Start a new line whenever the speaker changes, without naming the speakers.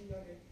신약의